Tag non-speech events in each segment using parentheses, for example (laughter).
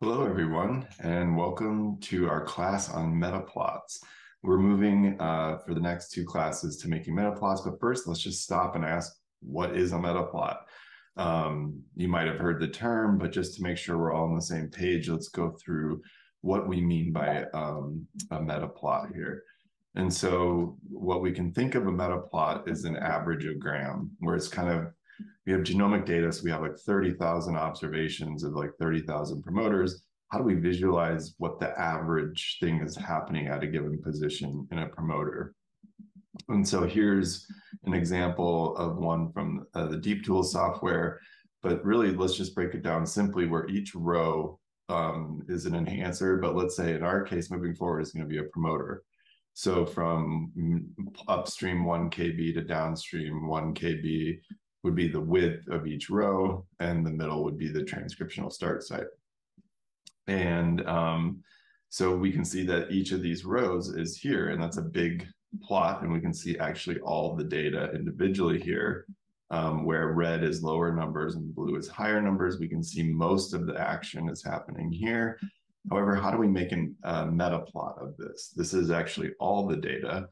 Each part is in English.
Hello, everyone, and welcome to our class on metaplots. We're moving uh, for the next two classes to making metaplots, but first let's just stop and ask, what is a metaplot? Um, you might have heard the term, but just to make sure we're all on the same page, let's go through what we mean by um, a metaplot here. And so what we can think of a metaplot is an averageogram, where it's kind of we have genomic data, so we have like 30,000 observations of like 30,000 promoters. How do we visualize what the average thing is happening at a given position in a promoter? And so here's an example of one from uh, the DeepTools software, but really let's just break it down simply where each row um, is an enhancer, but let's say in our case, moving forward is going to be a promoter. So from upstream 1 kb to downstream 1 kb, would be the width of each row, and the middle would be the transcriptional start site. And um, so we can see that each of these rows is here, and that's a big plot, and we can see actually all the data individually here, um, where red is lower numbers and blue is higher numbers. We can see most of the action is happening here. However, how do we make a meta plot of this? This is actually all the data,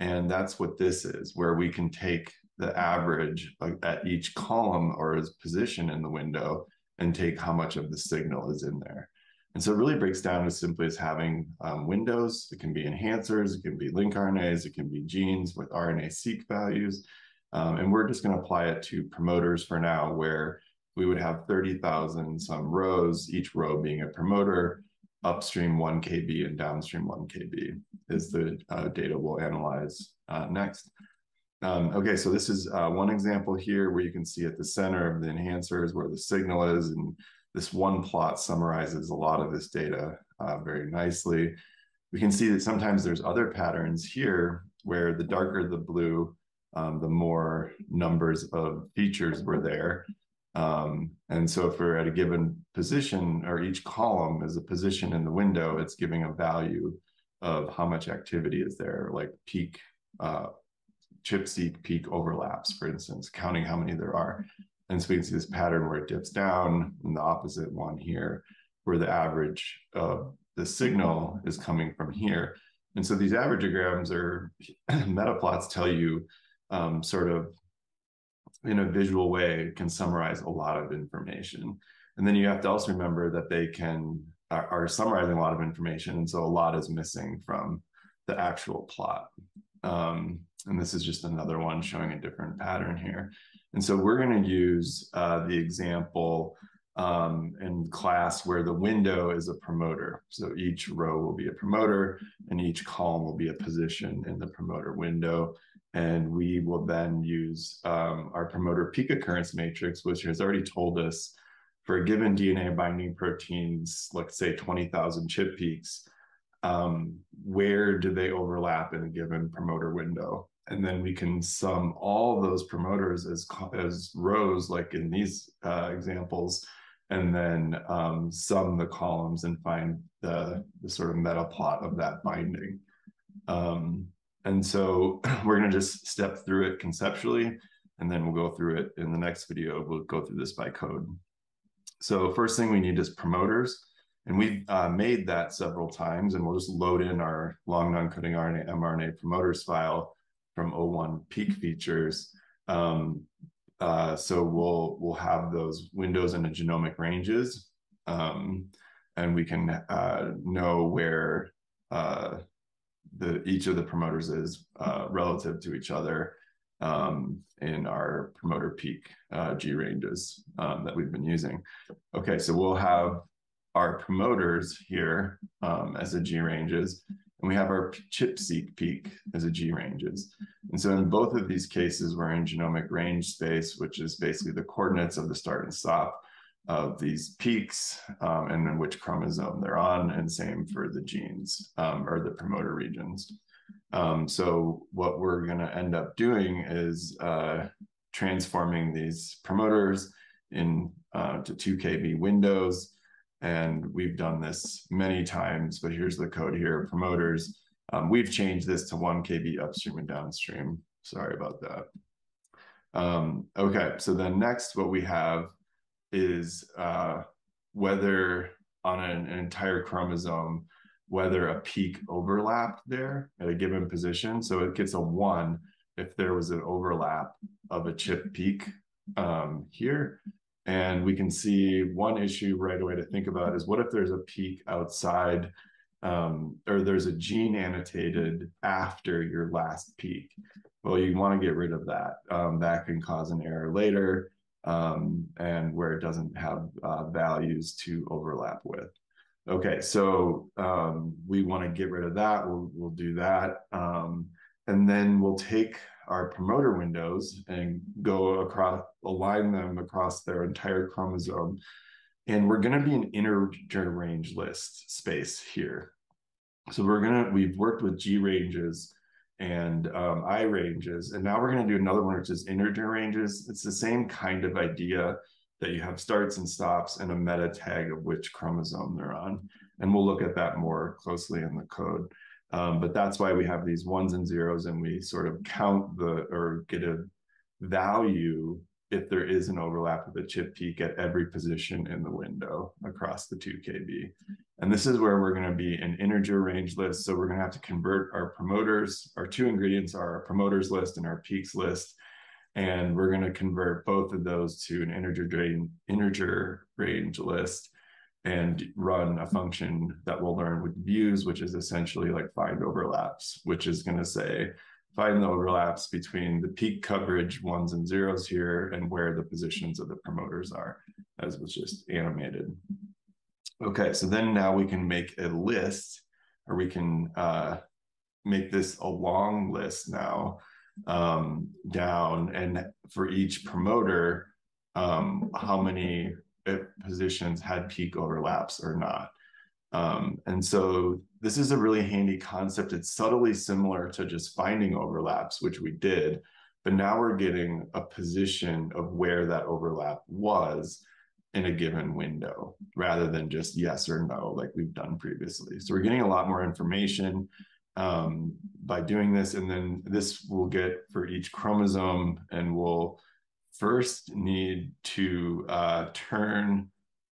and that's what this is, where we can take the average at each column or position in the window and take how much of the signal is in there. And so it really breaks down as simply as having um, windows. It can be enhancers, it can be lincRNAs, it can be genes with RNA-seq values. Um, and we're just going to apply it to promoters for now, where we would have 30,000 some rows, each row being a promoter, upstream 1 kb and downstream 1 kb is the uh, data we'll analyze uh, next. Um, okay, so this is uh, one example here where you can see at the center of the enhancers where the signal is, and this one plot summarizes a lot of this data uh, very nicely. We can see that sometimes there's other patterns here where the darker the blue, um, the more numbers of features were there. Um, and so if we're at a given position or each column is a position in the window, it's giving a value of how much activity is there, like peak uh, ChIP-seq peak overlaps, for instance, counting how many there are. And so we can see this pattern where it dips down and the opposite one here, where the average of the signal is coming from here. And so these averageograms or (clears throat) metaplots tell you um, sort of in a visual way can summarize a lot of information. And then you have to also remember that they can are, are summarizing a lot of information. And so a lot is missing from the actual plot. Um, and this is just another one showing a different pattern here. And so we're going to use uh, the example um, in class where the window is a promoter. So each row will be a promoter and each column will be a position in the promoter window. And we will then use um, our promoter peak occurrence matrix, which has already told us for a given DNA binding proteins, let's say 20,000 ChIP peaks, um, where do they overlap in a given promoter window? And then we can sum all those promoters as, as rows, like in these uh, examples, and then um, sum the columns and find the, the sort of meta plot of that binding. Um, and so (clears throat) we're going to just step through it conceptually, and then we'll go through it in the next video. We'll go through this by code. So first thing we need is promoters. And we've uh, made that several times, and we'll just load in our long non-coding RNA mRNA promoters file from O1 peak features. Um, uh, so we'll we'll have those windows in the genomic ranges, um, and we can uh, know where uh, the each of the promoters is uh, relative to each other um, in our promoter peak uh, G ranges um, that we've been using. Okay, so we'll have our promoters here um, as a G ranges, and we have our ChIP-seq peak as a G ranges. And so in both of these cases, we're in genomic range space, which is basically the coordinates of the start and stop of these peaks um, and then which chromosome they're on, and same for the genes um, or the promoter regions. Um, so what we're going to end up doing is uh, transforming these promoters in uh, to 2 kb windows and we've done this many times, but here's the code here, promoters. Um, we've changed this to 1 kb upstream and downstream. Sorry about that. Um, okay, so then next what we have is uh, whether on an, an entire chromosome whether a peak overlapped there at a given position. So it gets a one if there was an overlap of a chip peak um, here. And we can see one issue right away to think about is what if there's a peak outside um, or there's a gene annotated after your last peak? Well, you want to get rid of that. Um, that can cause an error later um, and where it doesn't have uh, values to overlap with. Okay, so um, we want to get rid of that. We'll, we'll do that. And then we'll take our promoter windows and go across, align them across their entire chromosome. And we're going to be an integer range list space here. So we're going to, we've worked with G ranges and um, I ranges, and now we're going to do another one, which is integer ranges. It's the same kind of idea that you have starts and stops and a meta tag of which chromosome they're on. And we'll look at that more closely in the code. Um, but that's why we have these ones and zeros and we sort of count the or get a value if there is an overlap of the chip peak at every position in the window across the 2 KB. And this is where we're going to be an integer range list. So we're going to have to convert our promoters. Our two ingredients are our promoters list and our peaks list and we're going to convert both of those to an integer integer range list and run a function that we'll learn with views, which is essentially like find overlaps, which is going to say find the overlaps between the peak coverage ones and zeros here and where the positions of the promoters are, as was just animated. Okay, so then now we can make a list, or we can uh, make this a long list now um, down, and for each promoter, um, how many uh, positions had peak overlaps or not. Um, and so this is a really handy concept. It's subtly similar to just finding overlaps, which we did, but now we're getting a position of where that overlap was in a given window rather than just yes or no like we've done previously. So we're getting a lot more information um, by doing this. And then this will get for each chromosome and we'll first need to uh, turn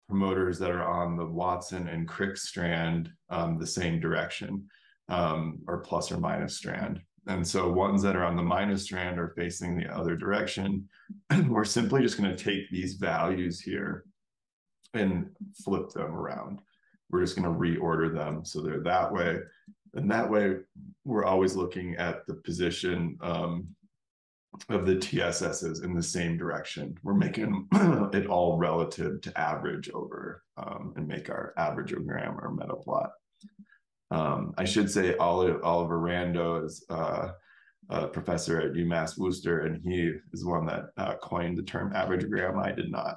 promoters that are on the Watson and Crick strand um, the same direction um, or plus or minus strand. And so ones that are on the minus strand are facing the other direction. (clears throat) We're simply just going to take these values here and flip them around. We're just going to reorder them so they're that way and that way we're always looking at the position um, of the TSSs in the same direction. We're making (clears throat) it all relative to average over um, and make our averageogram or meta plot. Um, I should say Oliver, Oliver Rando is uh, a professor at UMass Worcester, and he is one that uh, coined the term averageogram. I did not,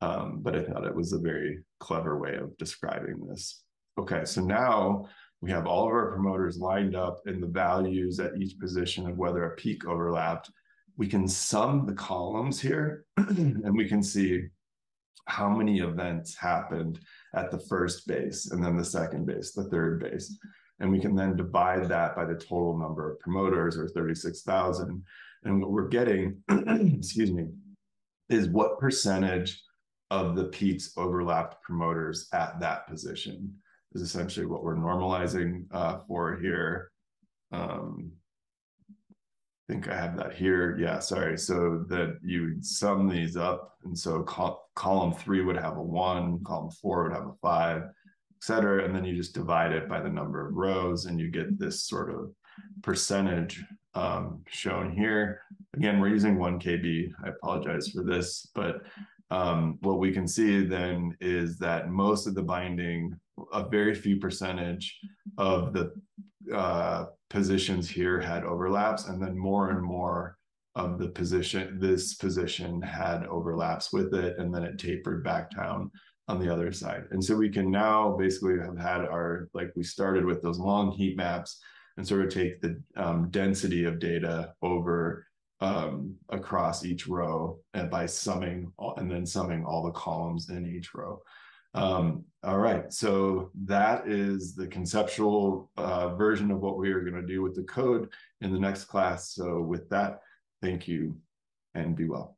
um, but I thought it was a very clever way of describing this. Okay, so now we have all of our promoters lined up in the values at each position of whether a peak overlapped. We can sum the columns here (clears throat) and we can see how many events happened at the first base and then the second base, the third base. And we can then divide that by the total number of promoters or 36,000. And what we're getting, (clears throat) excuse me, is what percentage of the peaks overlapped promoters at that position is essentially what we're normalizing uh, for here. Um, I think I have that here. Yeah, sorry. So that you sum these up. And so col column three would have a one, column four would have a five, et cetera. And then you just divide it by the number of rows and you get this sort of percentage um, shown here. Again, we're using 1 KB. I apologize for this, but um, what we can see then is that most of the binding a very few percentage of the positions here had overlaps, and then more and more of the position, this position had overlaps with it, and then it tapered back down on the other side. And so we can now basically have had our, like we started with those long heat maps and sort of take the um, density of data over um, across each row and by summing all, and then summing all the columns in each row. Um, all right, so that is the conceptual uh, version of what we are going to do with the code in the next class. So with that, thank you and be well.